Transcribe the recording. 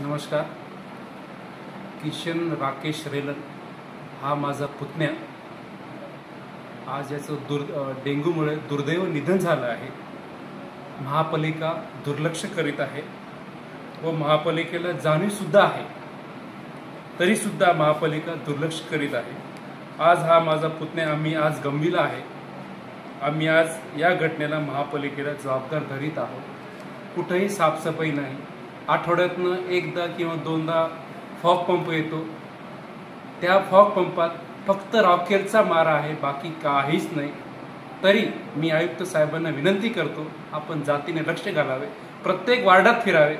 नमस्कार. किशन राकेश रेलन हा माझा पुतण्या. आज याचं दुर् डेंग्यूमुळे दुर्दैव निधन झालं आहे. महापालिका दुर्लक्ष करीत आहे व महापालिकेला जाणीवसुद्धा आहे. तरीसुद्धा महापालिका दुर्लक्ष करीत आहे. आज हा माझा पुतण्या आम्ही आज गंभीला आहे. आम्ही आज या घटनेला महापालिकेला जबाबदार धरीत आहोत. कुठंही साफसफाई नाही. आठवड्यातनं एकदा किंवा दोनदा फॉग पंप येतो. त्या फॉग पंपात फक्त रॉकेलचा मारा आहे बाकी काहीच नाही. तरी मी आयुक्त साहेबांना विनंती करतो आपण जातीने लक्ष घालावे प्रत्येक वार्डात फिरावे.